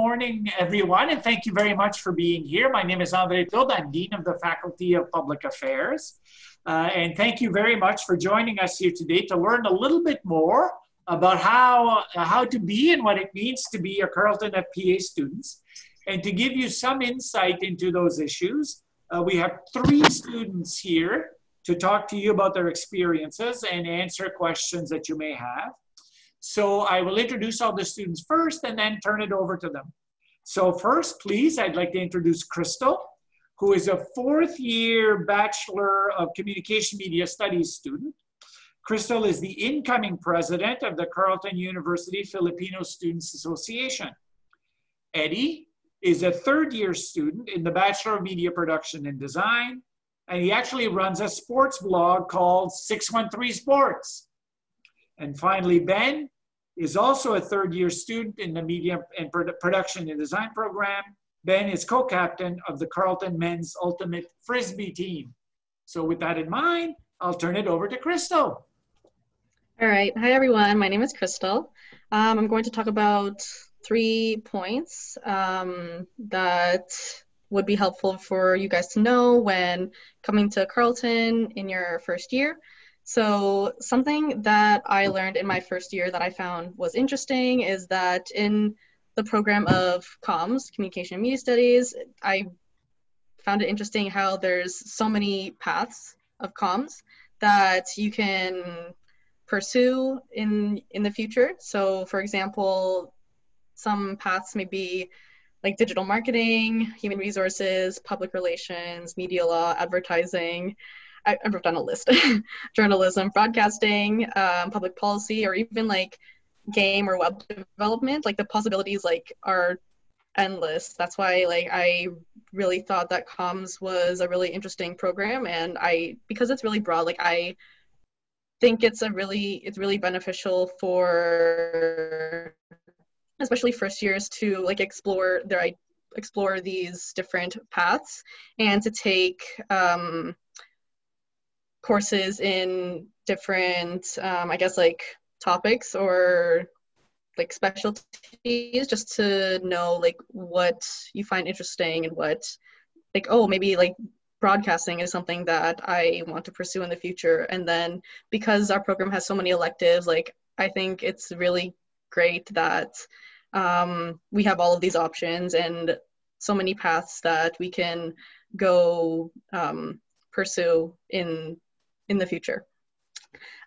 morning, everyone, and thank you very much for being here. My name is Andre Plourde. I'm Dean of the Faculty of Public Affairs. Uh, and thank you very much for joining us here today to learn a little bit more about how, uh, how to be and what it means to be a Carleton FPA students. And to give you some insight into those issues, uh, we have three students here to talk to you about their experiences and answer questions that you may have. So I will introduce all the students first and then turn it over to them. So first, please, I'd like to introduce Crystal, who is a fourth year Bachelor of Communication Media Studies student. Crystal is the incoming president of the Carleton University Filipino Students Association. Eddie is a third year student in the Bachelor of Media Production and Design, and he actually runs a sports blog called 613 Sports. And finally, Ben is also a third year student in the Media and Production and Design program. Ben is co-captain of the Carleton Men's Ultimate Frisbee team. So with that in mind, I'll turn it over to Crystal. All right. Hi, everyone. My name is Crystal. Um, I'm going to talk about three points um, that would be helpful for you guys to know when coming to Carleton in your first year. So, something that I learned in my first year that I found was interesting is that in the program of comms, communication and media studies, I found it interesting how there's so many paths of comms that you can pursue in in the future. So, for example, some paths may be like digital marketing, human resources, public relations, media law, advertising, I, I down a list journalism, broadcasting, um, public policy, or even like game or web development. Like the possibilities like are endless. That's why like I really thought that comms was a really interesting program, and I because it's really broad. Like I think it's a really it's really beneficial for especially first years to like explore their explore these different paths and to take um, courses in different, um, I guess, like topics or like specialties just to know like what you find interesting and what like oh maybe like broadcasting is something that I want to pursue in the future. And then because our program has so many electives like I think it's really great that um, we have all of these options and so many paths that we can go um, pursue in in the future.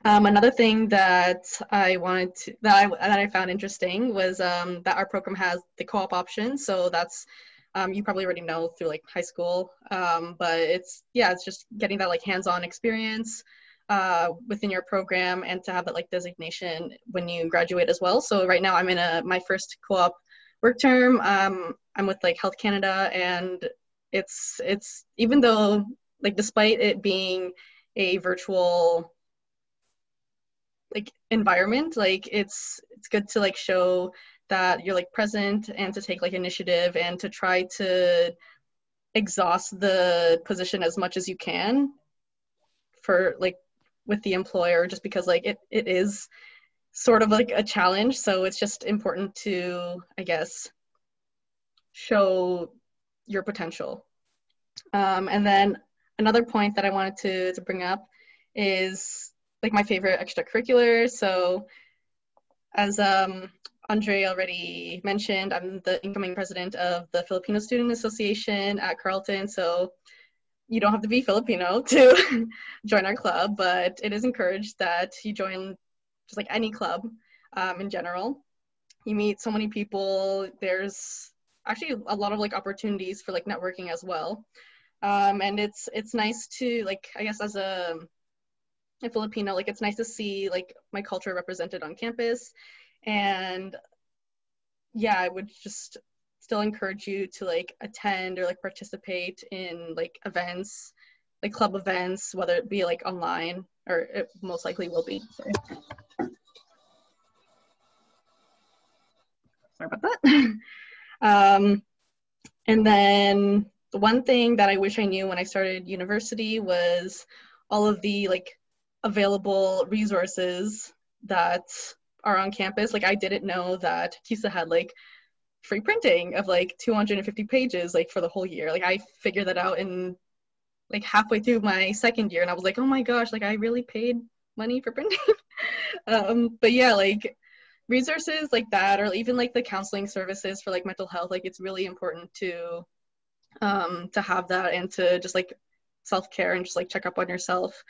Um, another thing that I wanted to, that I, that I found interesting was um, that our program has the co-op option. So that's, um, you probably already know through like high school, um, but it's, yeah, it's just getting that like hands-on experience uh, within your program and to have that like designation when you graduate as well. So right now I'm in a, my first co-op work term. Um, I'm with like Health Canada and it's, it's, even though like despite it being a virtual like environment. Like it's it's good to like show that you're like present and to take like initiative and to try to exhaust the position as much as you can for like with the employer just because like it, it is sort of like a challenge. So it's just important to i guess show your potential. Um, and then another point that I wanted to, to bring up is like my favorite extracurricular. So as um, Andre already mentioned, I'm the incoming president of the Filipino Student Association at Carleton. So you don't have to be Filipino to join our club, but it is encouraged that you join just like any club um, in general. You meet so many people. There's actually a lot of like opportunities for like networking as well um, and it's it's nice to like I guess as a, a Filipino like it's nice to see like my culture represented on campus, and yeah, I would just still encourage you to like attend or like participate in like events, like club events, whether it be like online or it most likely will be. Sorry. Sorry about that. um, and then the one thing that I wish I knew when I started university was all of the like available resources that are on campus. Like I didn't know that CUSA had like free printing of like 250 pages like for the whole year. Like I figured that out in like halfway through my second year and I was like, oh my gosh, like I really paid money for printing. um, but yeah, like resources like that or even like the counseling services for like mental health, like it's really important to um to have that and to just like self-care and just like check up on yourself.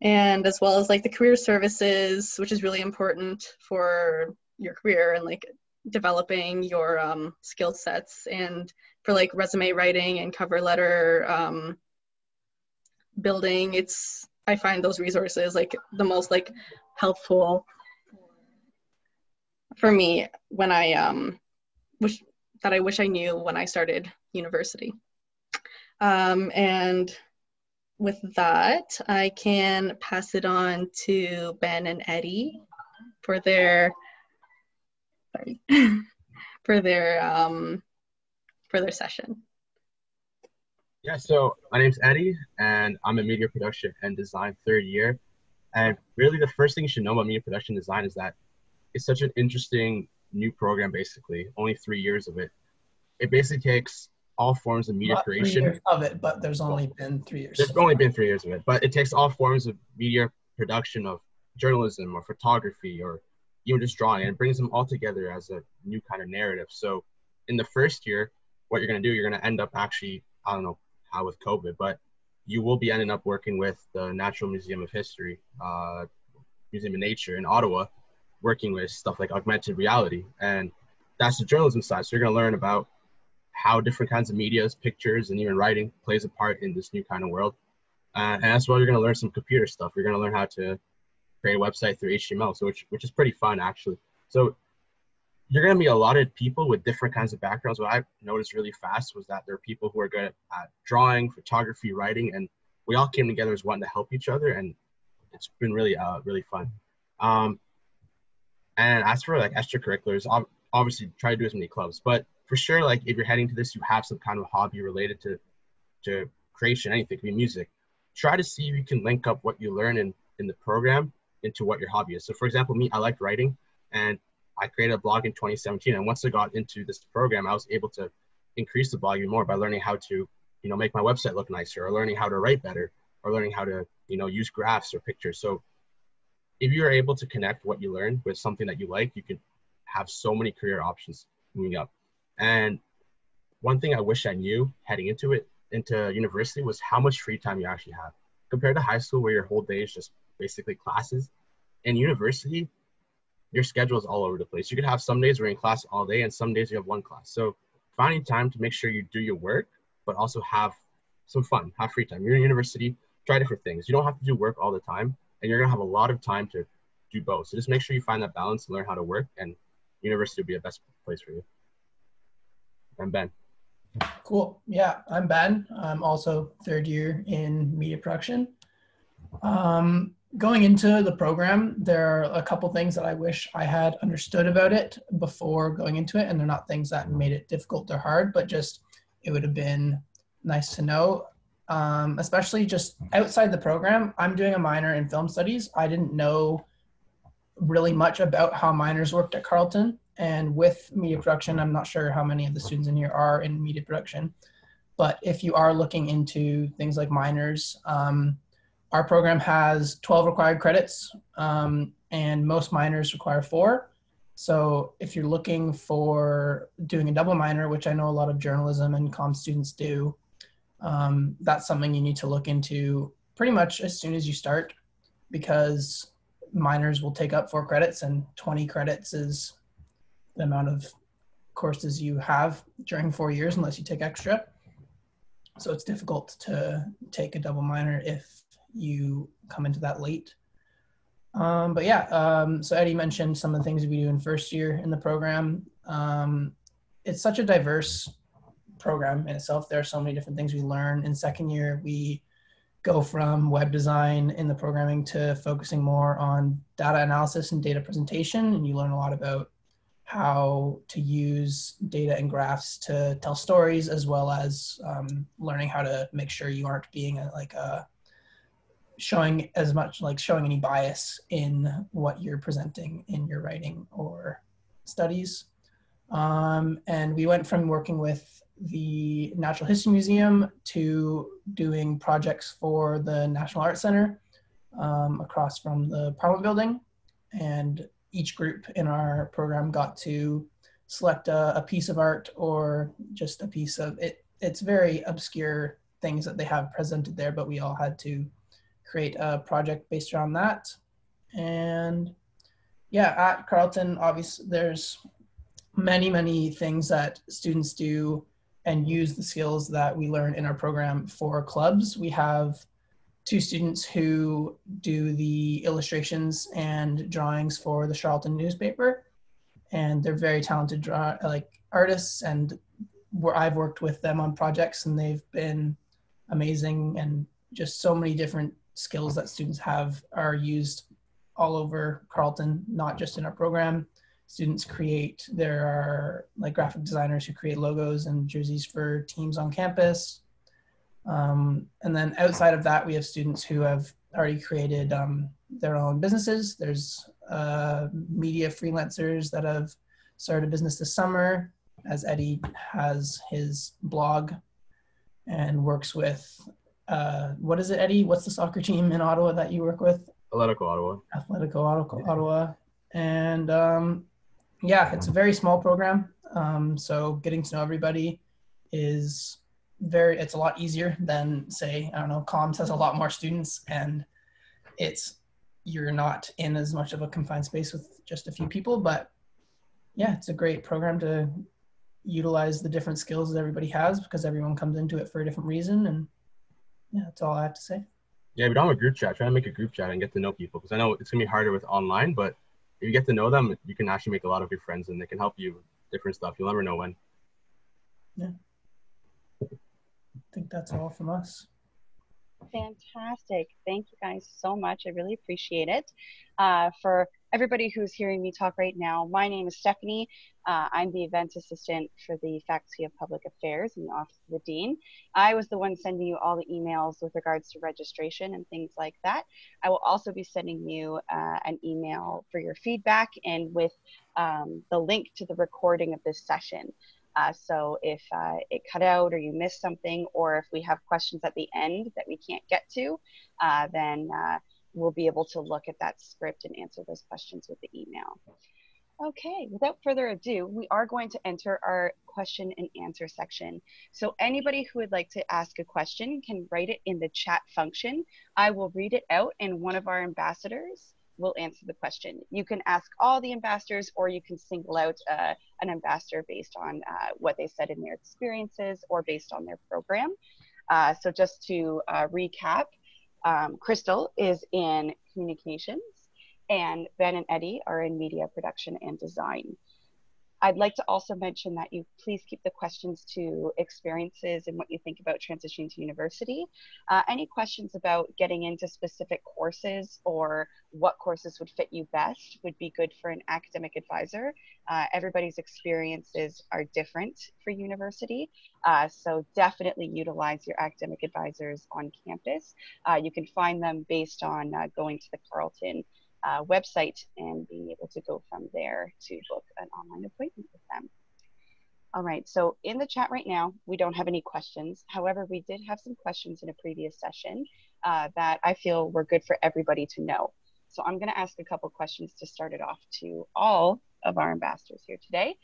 And as well as like the career services which is really important for your career and like developing your um, skill sets and for like resume writing and cover letter um, building it's i find those resources like the most like helpful for me when i um wish that i wish i knew when i started university um, and with that, I can pass it on to Ben and Eddie for their sorry for their um, for their session. Yeah, so my name's Eddie, and I'm a media production and design third year. And really, the first thing you should know about media production design is that it's such an interesting new program. Basically, only three years of it. It basically takes all forms of media Not creation of it, but there's only been three years. There's only been three years of it, but it takes all forms of media production of journalism or photography or even just drawing and it brings them all together as a new kind of narrative. So in the first year, what you're going to do, you're going to end up actually, I don't know how with COVID, but you will be ending up working with the Natural Museum of History, uh, Museum of Nature in Ottawa, working with stuff like augmented reality. And that's the journalism side. So you're going to learn about how different kinds of medias, pictures, and even writing plays a part in this new kind of world. Uh, and as well, you're going to learn some computer stuff. You're going to learn how to create a website through HTML, so which, which is pretty fun actually. So you're going to meet a lot of people with different kinds of backgrounds. What I noticed really fast was that there are people who are good at drawing, photography, writing, and we all came together as wanting to help each other, and it's been really, uh, really fun. Um, and as for like extracurriculars, obviously try to do as many clubs, but for sure, like if you're heading to this, you have some kind of hobby related to to creation, anything, could be music. Try to see if you can link up what you learn in in the program into what your hobby is. So, for example, me, I like writing, and I created a blog in 2017. And once I got into this program, I was able to increase the blog even more by learning how to, you know, make my website look nicer, or learning how to write better, or learning how to, you know, use graphs or pictures. So, if you are able to connect what you learn with something that you like, you can have so many career options moving up. And one thing I wish I knew heading into it, into university, was how much free time you actually have. Compared to high school, where your whole day is just basically classes, in university, your schedule is all over the place. You could have some days where you're in class all day, and some days you have one class. So finding time to make sure you do your work, but also have some fun, have free time. You're in university, try different things. You don't have to do work all the time, and you're gonna have a lot of time to do both. So just make sure you find that balance and learn how to work, and university will be the best place for you. I'm Ben. Cool. Yeah, I'm Ben. I'm also third year in media production. Um, going into the program, there are a couple things that I wish I had understood about it before going into it, and they're not things that made it difficult or hard, but just it would have been nice to know. Um, especially just outside the program, I'm doing a minor in film studies. I didn't know really much about how minors worked at Carleton. And with media production, I'm not sure how many of the students in here are in media production, but if you are looking into things like minors, um, our program has 12 required credits, um, and most minors require four. So if you're looking for doing a double minor, which I know a lot of journalism and com students do, um, that's something you need to look into pretty much as soon as you start because minors will take up four credits and 20 credits is the amount of courses you have during four years unless you take extra. So it's difficult to take a double minor if you come into that late. Um, but yeah, um, so Eddie mentioned some of the things we do in first year in the program. Um, it's such a diverse program in itself. There are so many different things we learn. In second year, we go from web design in the programming to focusing more on data analysis and data presentation. And you learn a lot about how to use data and graphs to tell stories as well as um, learning how to make sure you aren't being a, like a showing as much like showing any bias in what you're presenting in your writing or studies Um, and we went from working with the Natural History Museum to doing projects for the National Art Center um, across from the Parliament Building. And each group in our program got to select a, a piece of art or just a piece of it. It's very obscure things that they have presented there, but we all had to create a project based around that. And yeah, at Carleton, obviously, there's many, many things that students do and use the skills that we learn in our program for clubs. We have two students who do the illustrations and drawings for the Charlatan newspaper, and they're very talented draw like artists. And where I've worked with them on projects, and they've been amazing. And just so many different skills that students have are used all over Carleton, not just in our program students create. There are like graphic designers who create logos and jerseys for teams on campus. Um, and then outside of that, we have students who have already created um, their own businesses. There's uh, media freelancers that have started a business this summer, as Eddie has his blog and works with. Uh, what is it, Eddie? What's the soccer team in Ottawa that you work with? Atletico Ottawa. Atletico Ottawa. And um, yeah, it's a very small program. Um, so getting to know everybody is very, it's a lot easier than say, I don't know, comms has a lot more students and it's, you're not in as much of a confined space with just a few people, but yeah, it's a great program to utilize the different skills that everybody has because everyone comes into it for a different reason. And yeah, that's all I have to say. Yeah, don't have a group chat. Try to make a group chat and get to know people because I know it's gonna be harder with online, but you get to know them, you can actually make a lot of good friends and they can help you different stuff. You'll never know when. Yeah. I think that's all from us. Fantastic. Thank you guys so much. I really appreciate it. Uh, for everybody who's hearing me talk right now, my name is Stephanie. Uh, I'm the event assistant for the Faculty of Public Affairs in the Office of the Dean. I was the one sending you all the emails with regards to registration and things like that. I will also be sending you uh, an email for your feedback and with um, the link to the recording of this session. Uh, so if uh, it cut out or you missed something, or if we have questions at the end that we can't get to, uh, then uh, we'll be able to look at that script and answer those questions with the email. Okay, without further ado, we are going to enter our question and answer section. So anybody who would like to ask a question can write it in the chat function. I will read it out and one of our ambassadors will answer the question. You can ask all the ambassadors or you can single out uh, an ambassador based on uh, what they said in their experiences or based on their program. Uh, so just to uh, recap, um, Crystal is in communications and Ben and Eddie are in media production and design. I'd like to also mention that you please keep the questions to experiences and what you think about transitioning to university. Uh, any questions about getting into specific courses or what courses would fit you best would be good for an academic advisor. Uh, everybody's experiences are different for university, uh, so definitely utilize your academic advisors on campus. Uh, you can find them based on uh, going to the Carleton uh, website and being able to go from there to book an online appointment with them. All right, so in the chat right now, we don't have any questions. However, we did have some questions in a previous session uh, that I feel were good for everybody to know. So I'm gonna ask a couple questions to start it off to all of our ambassadors here today.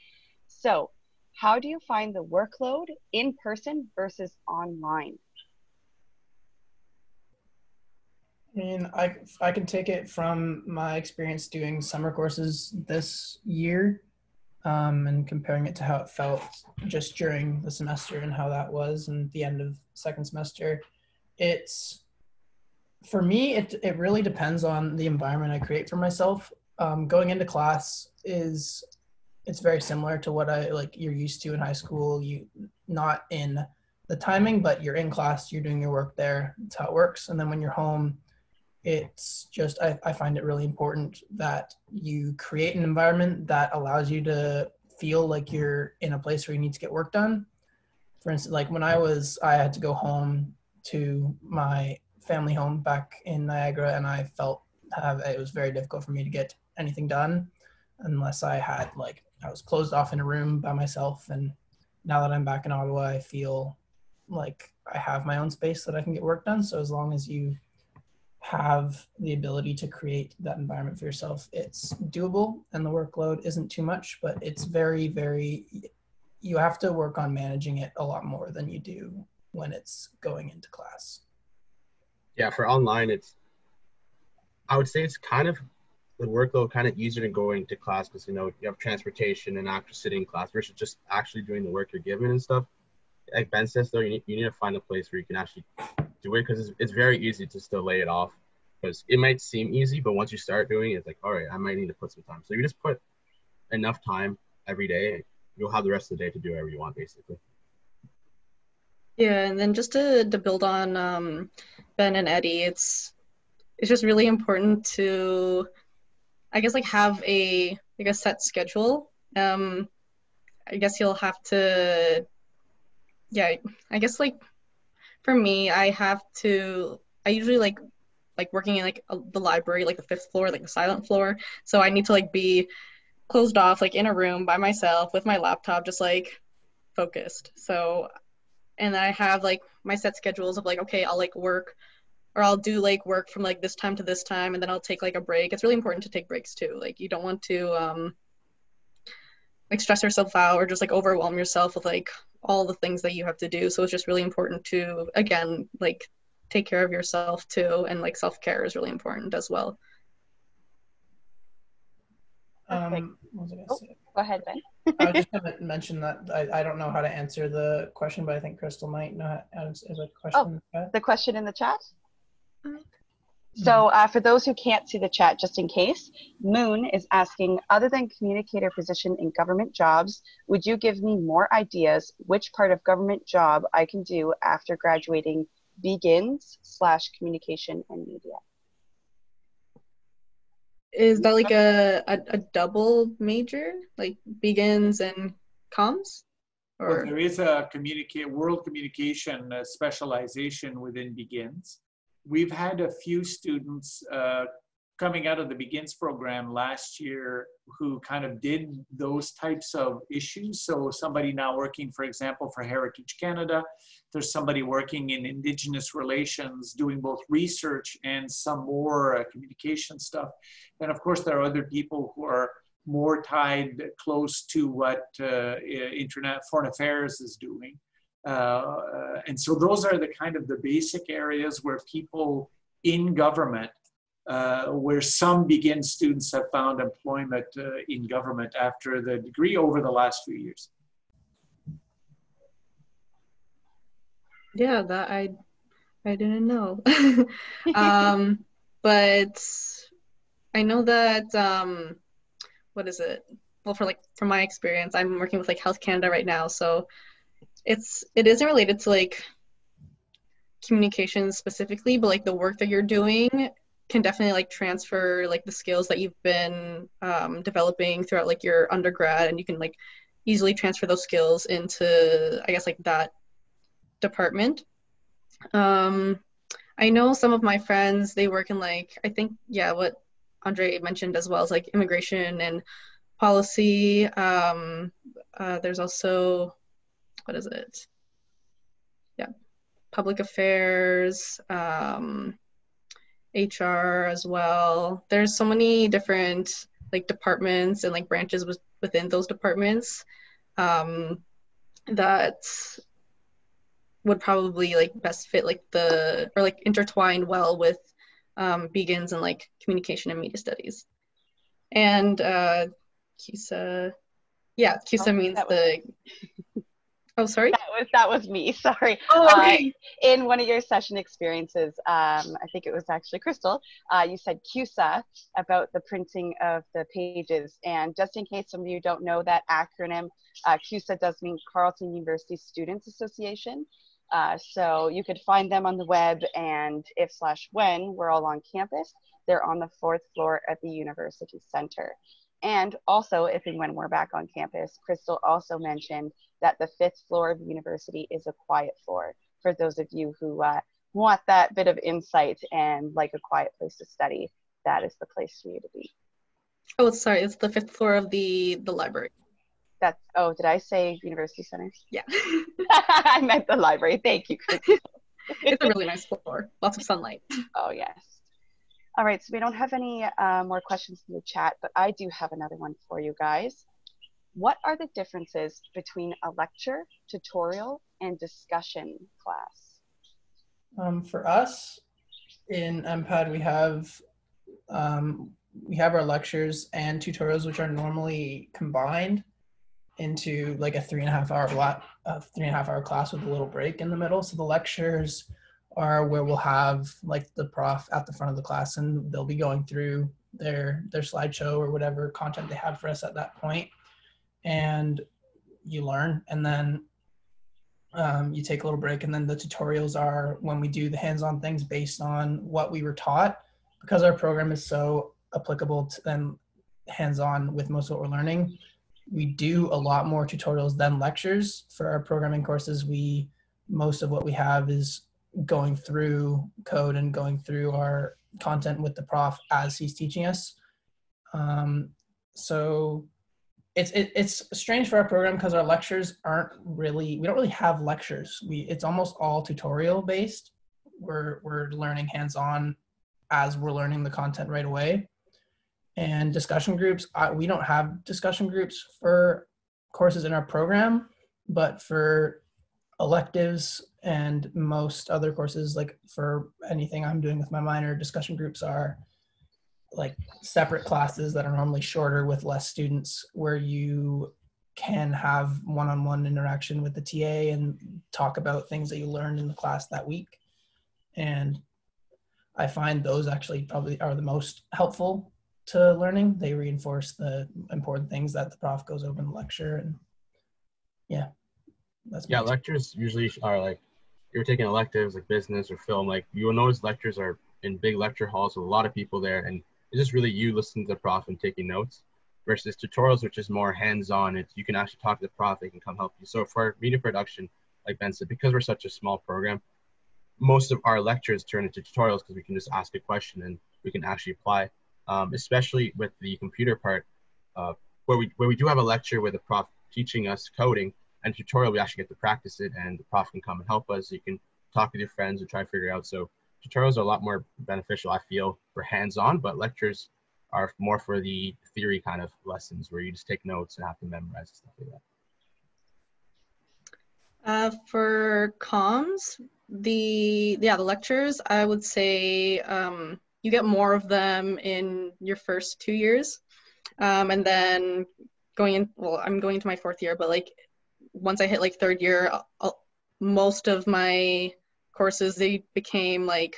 So how do you find the workload in person versus online? I mean, I, I can take it from my experience doing summer courses this year um, and comparing it to how it felt just during the semester and how that was and the end of second semester. It's, for me, it, it really depends on the environment I create for myself. Um, going into class is, it's very similar to what I like you're used to in high school. You not in the timing, but you're in class, you're doing your work there. That's how it works. And then when you're home, it's just I, I find it really important that you create an environment that allows you to feel like you're in a place where you need to get work done for instance like when i was i had to go home to my family home back in niagara and i felt have it was very difficult for me to get anything done unless i had like I was closed off in a room by myself. And now that I'm back in Ottawa, I feel like I have my own space that I can get work done. So as long as you have the ability to create that environment for yourself, it's doable and the workload isn't too much, but it's very, very, you have to work on managing it a lot more than you do when it's going into class. Yeah, for online, it's, I would say it's kind of the workload kind of easier than going to class because you know you have transportation and actually sitting in class versus just actually doing the work you're given and stuff. Like Ben says, though, you need, you need to find a place where you can actually do it because it's, it's very easy to still lay it off because it might seem easy, but once you start doing it, it's like, all right, I might need to put some time. So you just put enough time every day, you'll have the rest of the day to do whatever you want, basically. Yeah, and then just to, to build on um, Ben and Eddie, it's it's just really important to I guess like have a like a set schedule. Um, I guess you'll have to, yeah. I guess like for me, I have to. I usually like like working in like a, the library, like the fifth floor, like the silent floor. So I need to like be closed off, like in a room by myself with my laptop, just like focused. So, and then I have like my set schedules of like, okay, I'll like work or I'll do like work from like this time to this time and then I'll take like a break. It's really important to take breaks too. Like you don't want to um like stress yourself out or just like overwhelm yourself with like all the things that you have to do. So it's just really important to again like take care of yourself too and like self-care is really important as well. Um, oh, go ahead, Ben. I was just going to mention that I, I don't know how to answer the question, but I think Crystal might know how to answer the question. Oh, the question in the chat? So uh, for those who can't see the chat, just in case, Moon is asking, other than communicator position in government jobs, would you give me more ideas which part of government job I can do after graduating BGInS slash communication and media? Is that like a, a, a double major, like BGInS and comms? Or? Well, there is a communicate world communication uh, specialization within BGInS we've had a few students uh, coming out of the BGInS program last year who kind of did those types of issues. So somebody now working, for example, for Heritage Canada, there's somebody working in Indigenous relations, doing both research and some more uh, communication stuff. And of course, there are other people who are more tied close to what uh, Internet Foreign Affairs is doing. Uh, and so those are the kind of the basic areas where people in government, uh, where some begin students have found employment uh, in government after the degree over the last few years. Yeah, that I I didn't know. um, but I know that um, what is it? Well, for like from my experience, I'm working with like Health Canada right now, so it's it isn't related to like communication specifically, but like the work that you're doing can definitely like transfer like the skills that you've been um, developing throughout like your undergrad, and you can like easily transfer those skills into I guess like that department. Um, I know some of my friends they work in like I think yeah what Andre mentioned as well as like immigration and policy. Um, uh, there's also what is it? Yeah, public affairs, um, HR as well. There's so many different like departments and like branches within those departments um, that would probably like best fit like the or like intertwine well with um, BGInS and like communication and media studies. And uh, CUSA, yeah, CUSA means the Oh, sorry. That was that was me. Sorry. Oh, okay. Uh, in one of your session experiences, um, I think it was actually Crystal. Uh, you said CUSA about the printing of the pages, and just in case some of you don't know that acronym, uh, CUSA does mean Carleton University Students Association. Uh, so you could find them on the web, and if slash when we're all on campus, they're on the fourth floor at the University Center. And also, if and when we're back on campus, Crystal also mentioned that the fifth floor of the university is a quiet floor for those of you who uh, want that bit of insight and like a quiet place to study. That is the place for you to be. Oh, sorry, it's the fifth floor of the the library. That's oh, did I say university centers? Yeah. I meant the library. Thank you. Crystal. it's a really nice floor. Lots of sunlight. Oh yes. All right, so we don't have any uh, more questions in the chat, but I do have another one for you guys. What are the differences between a lecture, tutorial, and discussion class? Um, for us in MPAD, we have um, we have our lectures and tutorials, which are normally combined into like a three and a half hour a three and a half hour class with a little break in the middle. So the lectures are where we'll have like the prof at the front of the class and they'll be going through their their slideshow or whatever content they have for us at that point. And you learn and then um, you take a little break and then the tutorials are when we do the hands-on things based on what we were taught. Because our program is so applicable to then hands-on with most of what we're learning we do a lot more tutorials than lectures. For our programming courses we most of what we have is going through code and going through our content with the prof as he's teaching us. Um, so it's it, it's strange for our program because our lectures aren't really we don't really have lectures. We it's almost all tutorial based. We're we're learning hands on as we're learning the content right away. And discussion groups I, we don't have discussion groups for courses in our program but for electives and most other courses like for anything i'm doing with my minor discussion groups are like separate classes that are normally shorter with less students where you can have one-on-one interaction with the TA and talk about things that you learned in the class that week. And I find those actually probably are the most helpful to learning. They reinforce the important things that the prof goes over in the lecture and yeah. That's yeah, lectures usually are like you're taking electives like business or film, like you will notice lectures are in big lecture halls with a lot of people there and it's just really you listening to the prof and taking notes versus tutorials, which is more hands-on. It's you can actually talk to the prof; they can come help you. So for media production, like Ben said, because we're such a small program, most of our lectures turn into tutorials because we can just ask a question and we can actually apply. Um, especially with the computer part, uh, where we where we do have a lecture with a prof teaching us coding and tutorial, we actually get to practice it, and the prof can come and help us. You can talk with your friends and try to figure it out. So tutorials are a lot more beneficial, I feel, for hands-on, but lectures are more for the theory kind of lessons where you just take notes and have to memorize stuff like that. Uh, for comms, the yeah the lectures, I would say um, you get more of them in your first two years, um, and then going in. Well, I'm going into my fourth year, but like once I hit like third year, I'll, most of my courses they became like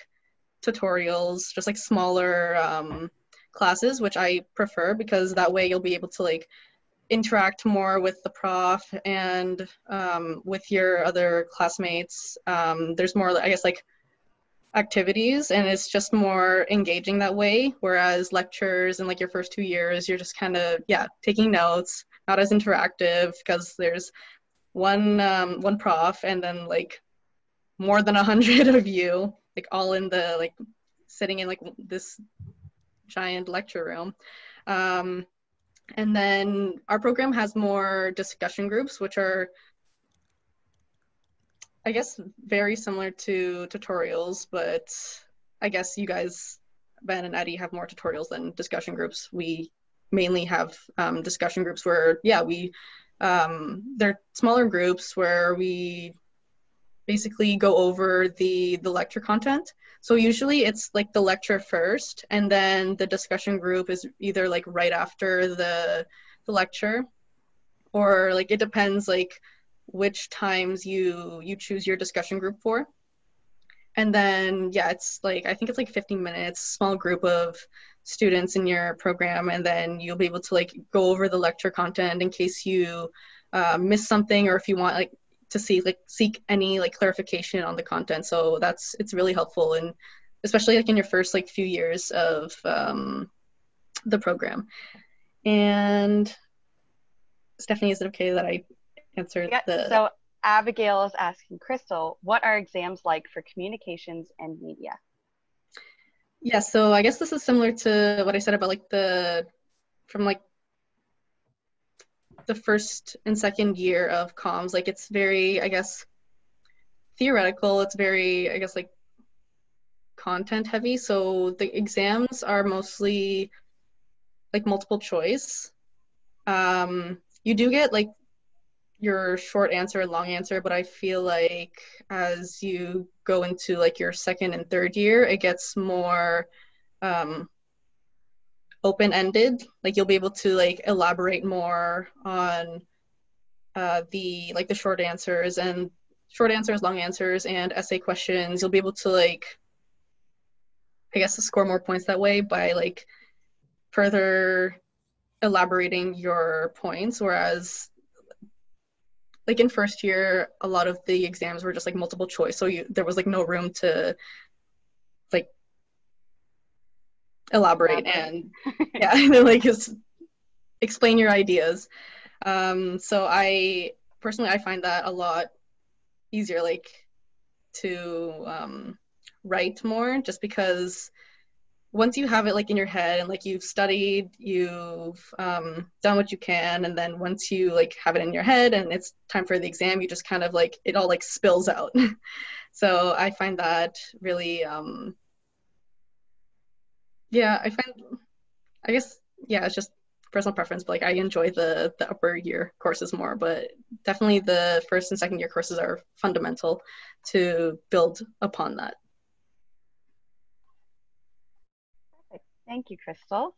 tutorials just like smaller um, classes which i prefer because that way you'll be able to like interact more with the prof and um, with your other classmates. Um, there's more i guess like activities and it's just more engaging that way. Whereas lectures in like your first two years you're just kind of yeah taking notes not as interactive because there's one um, one prof and then like more than a hundred of you, like all in the like sitting in like this giant lecture room. Um, and then our program has more discussion groups, which are, I guess, very similar to tutorials, but I guess you guys, Ben and Eddie, have more tutorials than discussion groups. We mainly have um, discussion groups where, yeah, we, um, they're smaller groups where we basically go over the the lecture content. So usually it's like the lecture first and then the discussion group is either like right after the the lecture or like it depends like which times you you choose your discussion group for. And then yeah it's like i think it's like 15 minutes small group of students in your program and then you'll be able to like go over the lecture content in case you uh, miss something or if you want like to see like seek any like clarification on the content. So that's it's really helpful and especially like in your first like few years of um, the program. And stephanie is it okay that i answered yeah, the so abigail is asking crystal what are exams like for communications and media yeah so i guess this is similar to what i said about like the from like the first and second year of comms. Like it's very, I guess, theoretical. It's very, I guess, like content heavy. So the exams are mostly like multiple choice. Um, you do get like your short answer and long answer, but I feel like as you go into like your second and third year, it gets more um, open ended. Like you'll be able to like elaborate more on uh, the like the short answers and short answers, long answers, and essay questions. You'll be able to like I guess score more points that way by like further elaborating your points whereas like in first year a lot of the exams were just like multiple choice so you, there was like no room to like elaborate and yeah like just explain your ideas. Um so i personally i find that a lot easier like to um write more just because once you have it like in your head and like you've studied you've um, done what you can and then once you like have it in your head and it's time for the exam you just kind of like it all like spills out. So i find that really um yeah i find i guess yeah it's just personal preference but like i enjoy the the upper year courses more but definitely the first and second year courses are fundamental to build upon that Thank you, Crystal.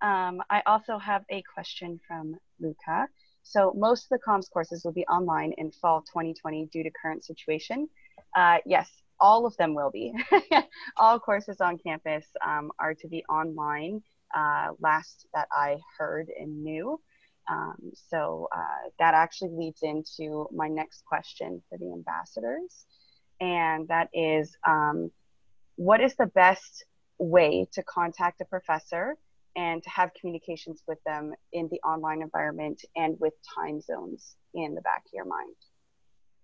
Um, I also have a question from Luca. So most of the comms courses will be online in fall 2020 due to current situation. Uh, yes, all of them will be. all courses on campus um, are to be online uh, last that I heard and knew. Um, so uh, that actually leads into my next question for the ambassadors. And that is, um, what is the best way to contact a professor and to have communications with them in the online environment and with time zones in the back of your mind.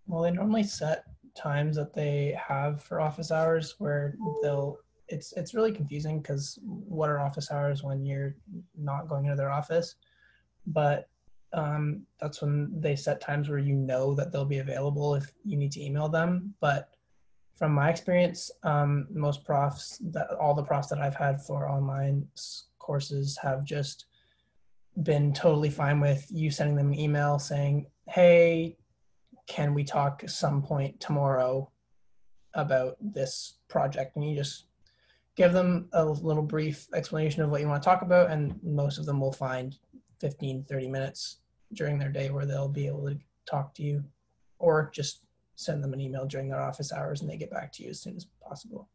Well, they normally set times that they have for office hours where they'll it's it's really confusing because what are office hours when you're not going into their office but um, that's when they set times where you know that they'll be available if you need to email them but from my experience, um, most profs that all the profs that I've had for online courses have just been totally fine with you sending them an email saying, "Hey, can we talk some point tomorrow about this project?" And you just give them a little brief explanation of what you want to talk about, and most of them will find 15, 30 minutes during their day where they'll be able to talk to you or just send them an email during their office hours and they get back to you as soon as possible.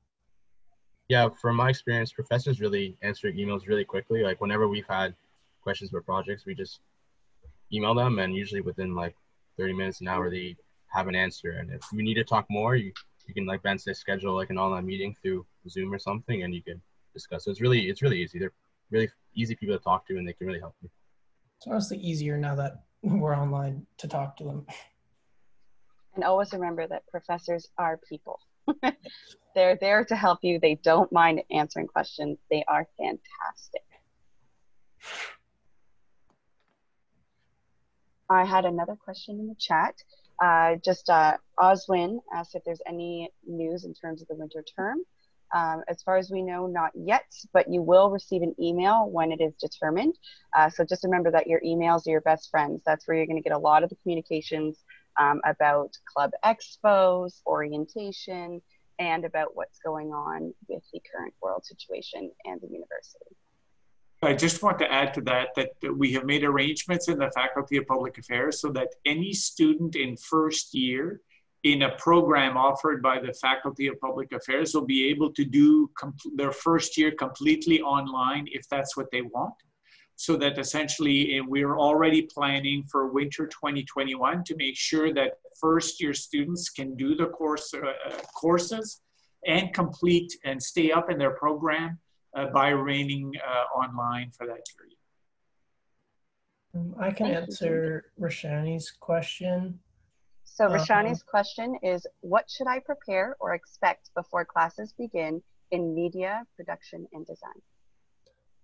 Yeah, from my experience, professors really answer emails really quickly. Like whenever we've had questions for projects, we just email them and usually within like 30 minutes, an hour, they have an answer. And if you need to talk more, you, you can like Ben say schedule like an online meeting through Zoom or something and you can discuss. So it's really, it's really easy. They're really easy people to talk to and they can really help you. It's honestly easier now that we're online to talk to them. And always remember that professors are people. They're there to help you. They don't mind answering questions. They are fantastic. I had another question in the chat. Uh, just uh, Oswin asked if there's any news in terms of the winter term. Um, as far as we know, not yet, but you will receive an email when it is determined. Uh, so just remember that your emails are your best friends. That's where you're going to get a lot of the communications um, about club expos, orientation, and about what's going on with the current world situation and the university. I just want to add to that that we have made arrangements in the Faculty of Public Affairs so that any student in first year in a program offered by the Faculty of Public Affairs will be able to do their first year completely online if that's what they want so that essentially eh, we're already planning for winter 2021 to make sure that first year students can do the course uh, uh, courses and complete and stay up in their program uh, by remaining uh, online for that period. Um, I can answer Rashani's question. So Rashani's um, question is, what should I prepare or expect before classes begin in media, production, and design?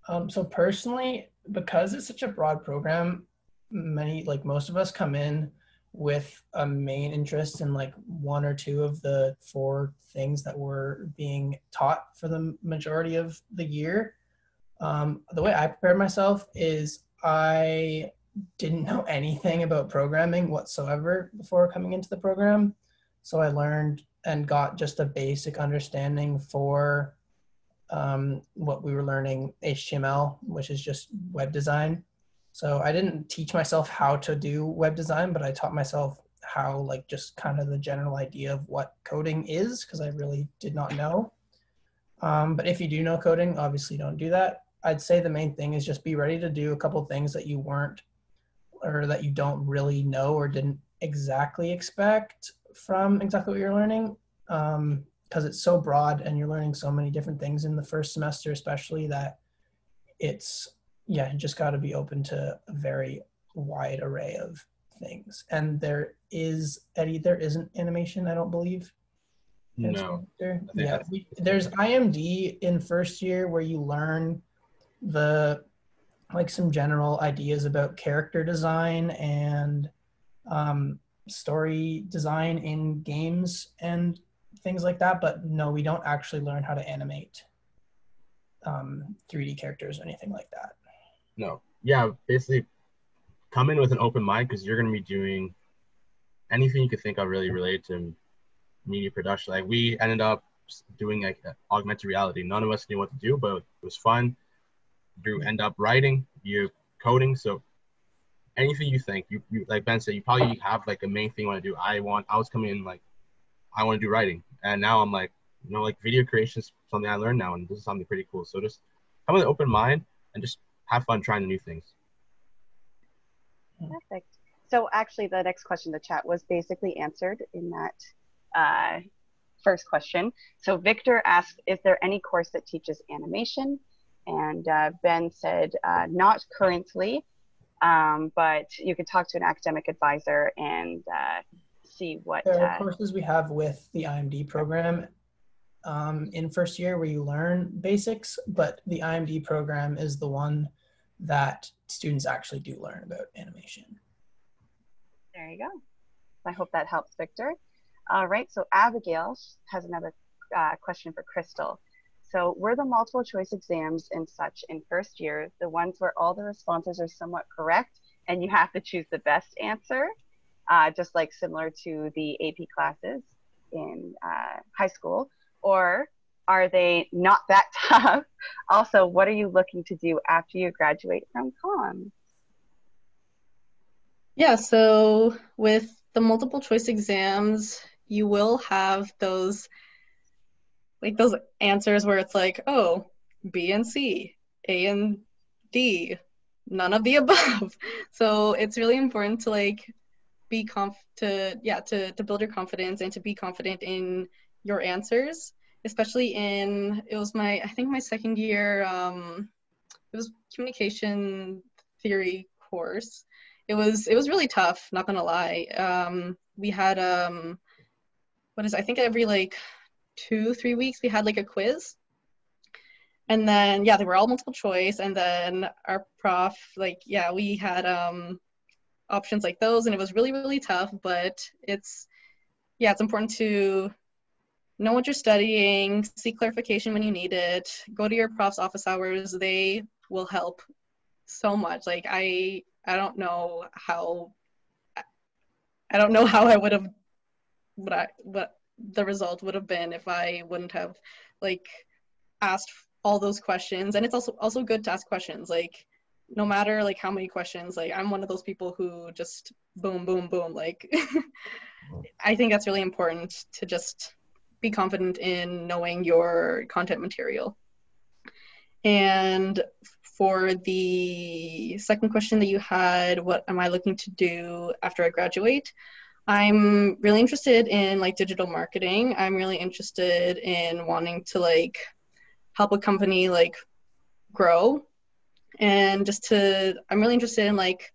Um, so personally, because it's such a broad program, many like most of us come in with a main interest in like one or two of the four things that were being taught for the majority of the year. Um, the way I prepared myself is I didn't know anything about programming whatsoever before coming into the program. So I learned and got just a basic understanding for um, what we were learning HTML, which is just web design. So I didn't teach myself how to do web design, but I taught myself how like just kind of the general idea of what coding is because I really did not know. Um, but if you do know coding, obviously don't do that. I'd say the main thing is just be ready to do a couple things that you weren't or that you don't really know or didn't exactly expect from exactly what you're learning because it's so broad and you're learning so many different things in the first semester especially that it's yeah you just got to be open to a very wide array of things. And there is eddie there isn't animation i don't believe? No. Yeah. we, there's IMD in first year where you learn the like some general ideas about character design and um, story design in games and things like that. But no, we don't actually learn how to animate um, 3D characters or anything like that. No. Yeah, basically come in with an open mind because you're going to be doing anything you could think of really related to media production. Like we ended up doing like augmented reality. None of us knew what to do, but it was fun you end up writing, you coding. So anything you think, you, you like Ben said, you probably have like a main thing you want to do. I want, I was coming in like, I want to do writing, and now I'm like, you know, like video creation is something I learned now, and this is something pretty cool. So just have an open mind and just have fun trying new things. Perfect. So actually, the next question in the chat was basically answered in that uh, first question. So Victor asked, is there any course that teaches animation? And uh, Ben said, uh, not currently, um, but you could talk to an academic advisor and uh, see what. There are uh, courses we have with the IMD program um, in first year where you learn basics, but the IMD program is the one that students actually do learn about animation. There you go. I hope that helps, Victor. All right, so Abigail has another uh, question for Crystal. So were the multiple choice exams and such in first year the ones where all the responses are somewhat correct and you have to choose the best answer, uh, just like similar to the AP classes in uh, high school? Or are they not that tough? also, what are you looking to do after you graduate from comms? Yeah, so with the multiple choice exams, you will have those like those answers where it's like, oh, B and C, A and D, none of the above. So it's really important to like be conf to yeah to to build your confidence and to be confident in your answers, especially in it was my I think my second year um it was communication theory course. It was it was really tough, not gonna lie. Um we had um what is I think every like two, three weeks, we had like a quiz. And then, yeah, they were all multiple choice. And then our prof, like, yeah, we had um, options like those. And it was really, really tough. But it's, yeah, it's important to know what you're studying, seek clarification when you need it, go to your prof's office hours. They will help so much. Like, I, I don't know how, I don't know how I would have, what I, what the result would have been if I wouldn't have like asked all those questions. And it's also also good to ask questions. Like no matter like how many questions, like I'm one of those people who just boom, boom, boom. Like I think that's really important to just be confident in knowing your content material. And for the second question that you had, what am I looking to do after I graduate? I'm really interested in like digital marketing. I'm really interested in wanting to like help a company like grow and just to I'm really interested in like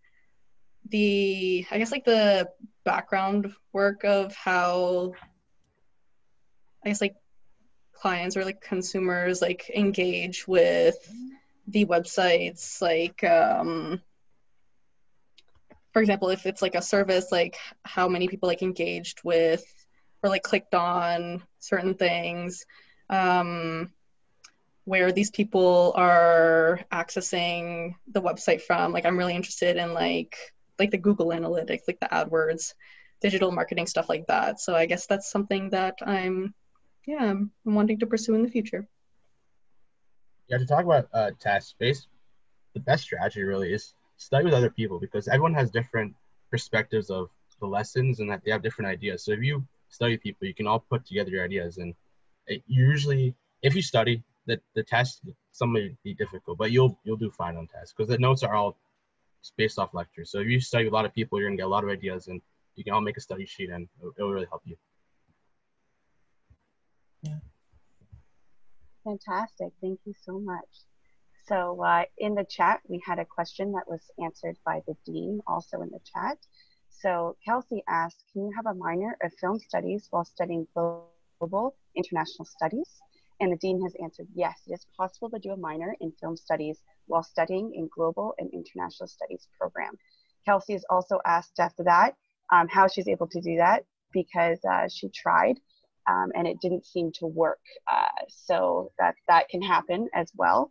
the I guess like the background work of how I guess like clients or like consumers like engage with the websites. Like um for example, if it's like a service, like how many people like engaged with or like clicked on certain things, um, where these people are accessing the website from. Like I'm really interested in like like the Google Analytics, like the AdWords, digital marketing stuff like that. So I guess that's something that I'm yeah I'm wanting to pursue in the future. Yeah, to talk about uh, task based, the best strategy really is study with other people because everyone has different perspectives of the lessons and that they have different ideas. So if you study people, you can all put together your ideas. And usually, if you study, the, the test some may be difficult, but you'll you'll do fine on tests because the notes are all based off lectures. So if you study a lot of people, you're gonna get a lot of ideas, and you can all make a study sheet, and it'll, it'll really help you. Yeah. Fantastic. Thank you so much. So uh, in the chat, we had a question that was answered by the dean also in the chat. So Kelsey asked, can you have a minor of film studies while studying global international studies? And the dean has answered, yes, it is possible to do a minor in film studies while studying in global and international studies program. Kelsey has also asked after that um, how she's able to do that because uh, she tried um, and it didn't seem to work. Uh, so that, that can happen as well.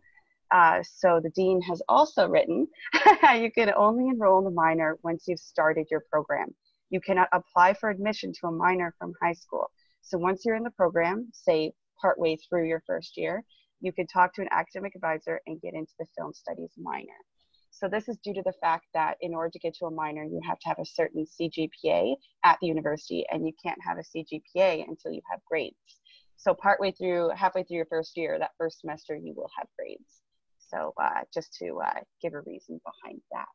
Uh, so the dean has also written, you can only enroll in the minor once you've started your program. You cannot apply for admission to a minor from high school. So once you're in the program, say partway through your first year, you can talk to an academic advisor and get into the film studies minor. So this is due to the fact that in order to get to a minor, you have to have a certain CGPA at the university, and you can't have a CGPA until you have grades. So partway through, halfway through your first year, that first semester, you will have grades. So uh, just to uh, give a reason behind that.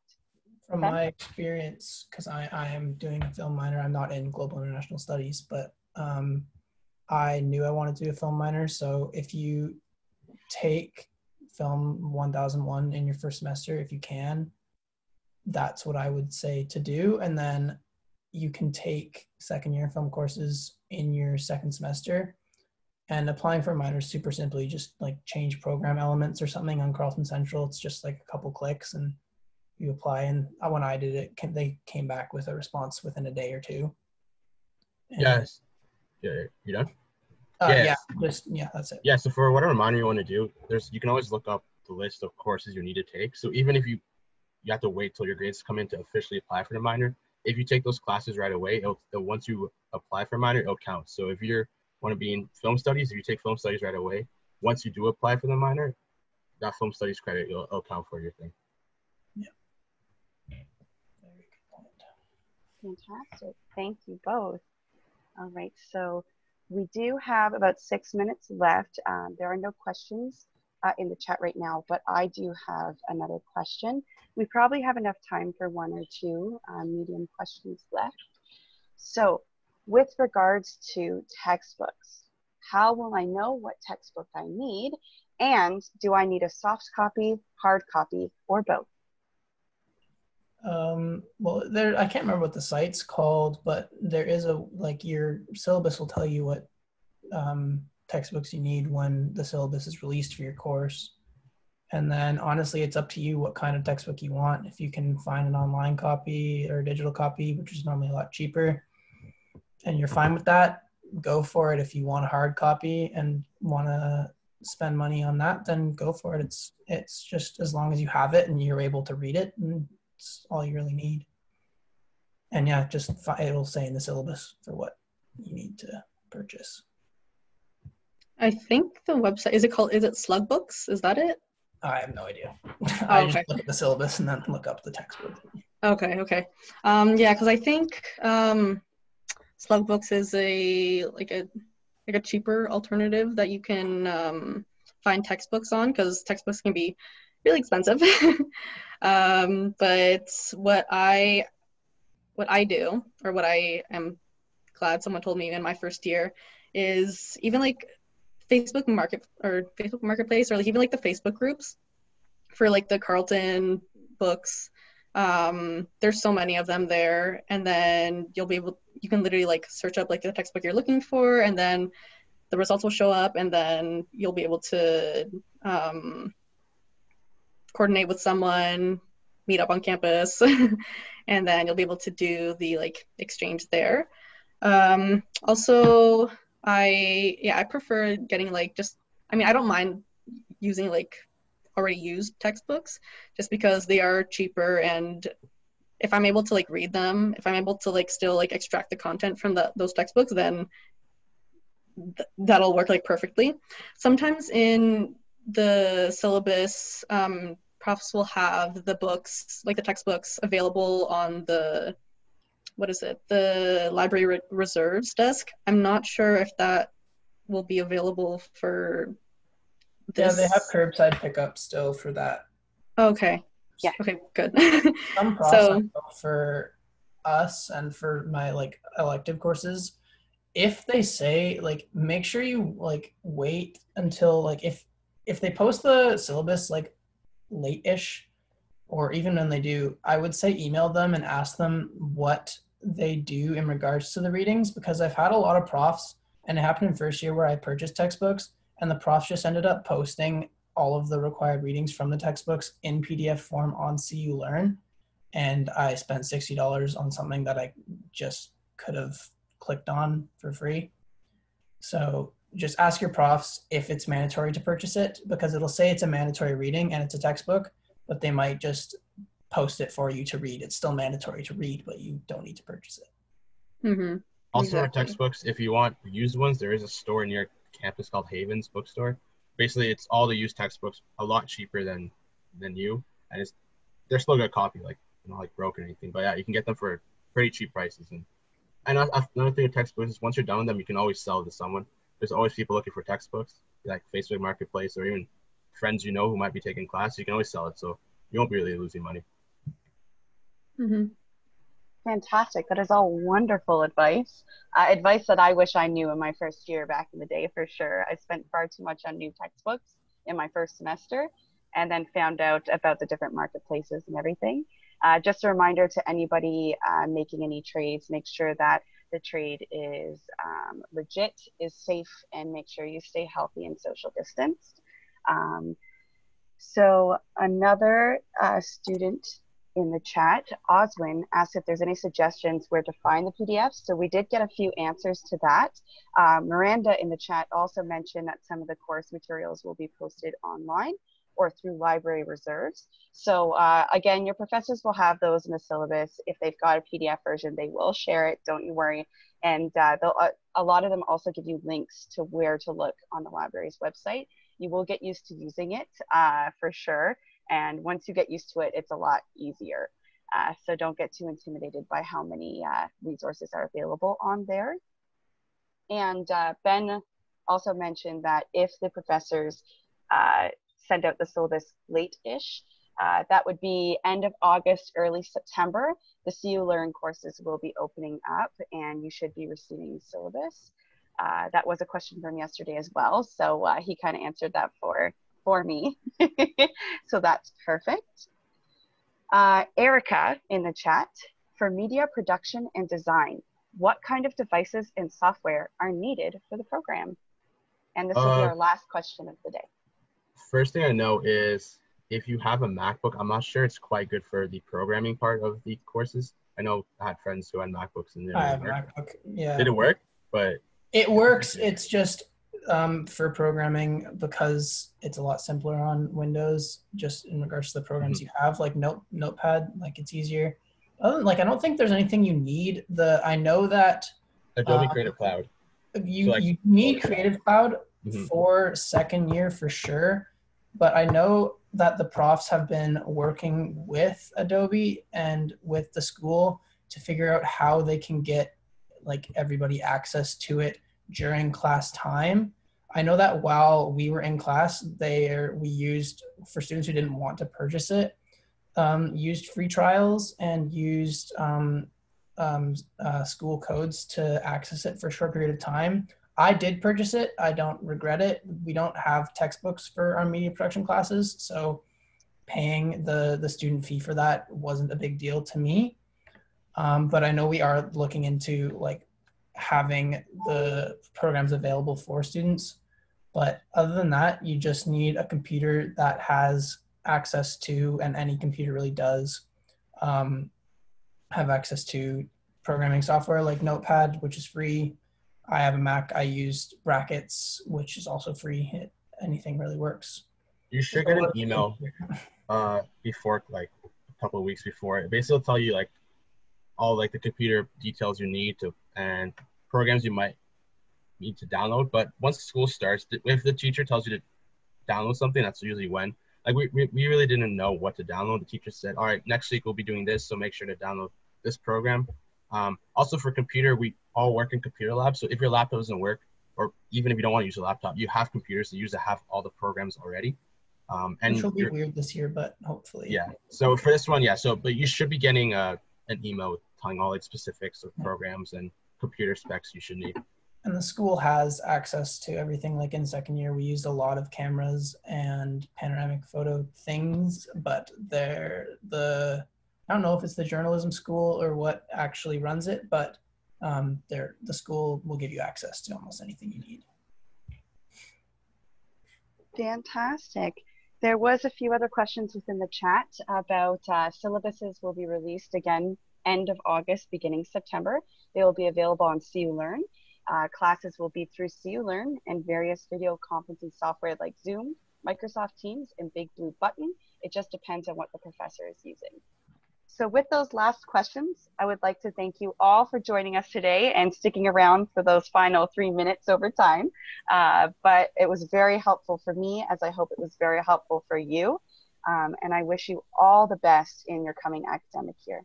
From okay. my experience, because I, I am doing a film minor, I'm not in global international studies, but um, I knew I wanted to do a film minor. So if you take film 1001 in your first semester, if you can, that's what I would say to do. And then you can take second year film courses in your second semester and applying for a minor is super simply you just like change program elements or something on Carleton Central. It's just like a couple clicks and you apply. And when I did it, they came back with a response within a day or two. And yes. Yeah. You done? Uh, yeah. yeah. Just yeah. That's it. Yeah. So for whatever minor you want to do, there's you can always look up the list of courses you need to take. So even if you you have to wait till your grades come in to officially apply for the minor, if you take those classes right away, it'll, it'll once you apply for a minor, it'll count. So if you're want to be in film studies, if you take film studies right away, once you do apply for the minor, that film studies credit will, will count for your thing. Yeah. Very good point. Fantastic. Thank you both. All right, so we do have about six minutes left. Um, there are no questions uh, in the chat right now, but I do have another question. We probably have enough time for one or two um, medium questions left. So with regards to textbooks, how will I know what textbook I need? And do I need a soft copy, hard copy, or both? Um, well, there, I can't remember what the site's called, but there is a, like your syllabus will tell you what um, textbooks you need when the syllabus is released for your course. And then honestly, it's up to you what kind of textbook you want. If you can find an online copy or a digital copy, which is normally a lot cheaper, and you're fine with that, go for it. If you want a hard copy and want to spend money on that, then go for it. It's it's just as long as you have it and you're able to read it, and it's all you really need. And yeah, just it'll say in the syllabus for what you need to purchase. I think the website is it called is it Slug Books? Is that it? I have no idea. Oh, I okay. just look at the syllabus and then look up the textbook. Okay, okay. Um, yeah, because I think um, Slugbooks is a like a like a cheaper alternative that you can um, find textbooks on because textbooks can be really expensive. um, but what I what I do or what I am glad someone told me in my first year is even like Facebook market or Facebook marketplace or like even like the Facebook groups for like the Carleton books. Um, there's so many of them there. And then you'll be able you can literally like search up like the textbook you're looking for. And then the results will show up. And then you'll be able to um, coordinate with someone meet up on campus, and then you'll be able to do the like exchange there. Um, also, I yeah, I prefer getting like just. I mean, I don't mind using like already used textbooks just because they are cheaper and if i'm able to like read them if i'm able to like still like extract the content from the, those textbooks then th- that'll work like perfectly sometimes in the syllabus um, profs will have the books like the textbooks available on the what is it the library re- reserves desk i'm not sure if that will be available for this. Yeah, they have curbside pickup still for that. Okay. Yeah. Okay, good. Some so, for us and for my like elective courses, if they say like make sure you like wait until like if if they post the syllabus like late-ish or even when they do, I would say email them and ask them what they do in regards to the readings because I've had a lot of profs and it happened in first year where I purchased textbooks and the profs just ended up posting all of the required readings from the textbooks in PDF form on CU Learn. And I spent $60 on something that I just could have clicked on for free. So just ask your profs if it's mandatory to purchase it because it'll say it's a mandatory reading and it's a textbook, but they might just post it for you to read. It's still mandatory to read, but you don't need to purchase it. Mm-hmm. Also, exactly. for textbooks, if you want used ones, there is a store near campus called Havens Bookstore. Basically, it's all the used textbooks, a lot cheaper than than new, and it's they're still good copy, like not like broken or anything. But yeah, you can get them for pretty cheap prices. And and another thing with textbooks is once you're done with them, you can always sell to someone. There's always people looking for textbooks, like Facebook Marketplace or even friends you know who might be taking class. You can always sell it, so you won't be really losing money. Mm-hmm. Fantastic. That is all wonderful advice. Uh, advice that I wish I knew in my first year back in the day for sure. I spent far too much on new textbooks in my first semester and then found out about the different marketplaces and everything. Uh, just a reminder to anybody uh, making any trades, make sure that the trade is um, legit, is safe, and make sure you stay healthy and social distanced. Um, so another uh, student in the chat, Oswin asked if there's any suggestions where to find the PDFs. So we did get a few answers to that. Uh, Miranda in the chat also mentioned that some of the course materials will be posted online or through library reserves. So uh, again, your professors will have those in the syllabus. If they've got a PDF version, they will share it, don't you worry. And uh, uh, a lot of them also give you links to where to look on the library's website. You will get used to using it uh, for sure. And once you get used to it, it's a lot easier. Uh, so don't get too intimidated by how many uh, resources are available on there. And Ben also mentioned that if the professors uh, send out the syllabus late-ish, uh, that would be end of August, early September. The CU Learn courses will be opening up and you should be receiving syllabus. Uh, that was a question from yesterday as well. So he kind of answered that for for me. so that's perfect. Uh, Erica in the chat, for media production and design, what kind of devices and software are needed for the program? And this will uh, be our last question of the day. First thing I know is if you have a MacBook, I'm not sure it's quite good for the programming part of the courses. I know I had friends who had MacBooks and I have MacBook. Yeah. Did it work? But it works. It's just um, for programming because it's a lot simpler on Windows, just in regards to the programs mm-hmm. you have, like Note Notepad, like it's easier. Other like I don't think there's anything you need. The I know that Adobe uh, Creative Cloud. You so like, you need Creative Cloud mm-hmm. for second year for sure, but I know that the profs have been working with Adobe and with the school to figure out how they can get like everybody access to it during class time. I know that while we were in class, there we used for students who didn't want to purchase it, um, used free trials and used um, um, uh, school codes to access it for a short period of time. I did purchase it. I don't regret it. We don't have textbooks for our media production classes, so paying the the student fee for that wasn't a big deal to me. Um, but I know we are looking into like having the programs available for students. But other than that, you just need a computer that has access to, and any computer really does, um, have access to programming software like Notepad, which is free. I have a Mac. I used Brackets, which is also free. It, anything really works. You should get an email uh, before, like a couple of weeks before. It basically will tell you like all like the computer details you need to and programs you might need to download. But once school starts, if the teacher tells you to download something, that's usually when. Like we, we really didn't know what to download. The teacher said, all right, next week we'll be doing this, so make sure to download this program. Um, also for computer, we all work in computer labs. So if your laptop doesn't work, or even if you don't want to use a laptop, you have computers to use that have all the programs already. Um, and Which will be weird this year, but hopefully. Yeah. So for this one, yeah. So but you should be getting uh, an email telling all like specifics of programs and computer specs you should need. And the school has access to everything. Like in second year, we used a lot of cameras and panoramic photo things, but they're the I don't know if it's the journalism school or what actually runs it, but um, the school will give you access to almost anything you need. Fantastic. There was a few other questions within the chat about uh, syllabuses will be released again end of August, beginning September. They will be available on CU Learn. Uh, classes will be through CU Learn and various video conferencing software like Zoom, Microsoft Teams, and Big Blue Button. It just depends on what the professor is using. So with those last questions, I would like to thank you all for joining us today and sticking around for those final three minutes over time. Uh, but it was very helpful for me, as I hope it was very helpful for you. Um, and I wish you all the best in your coming academic year.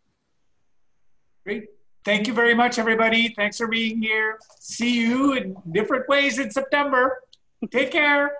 Great. Thank you very much, everybody. Thanks for being here. See you in different ways in September. Take care.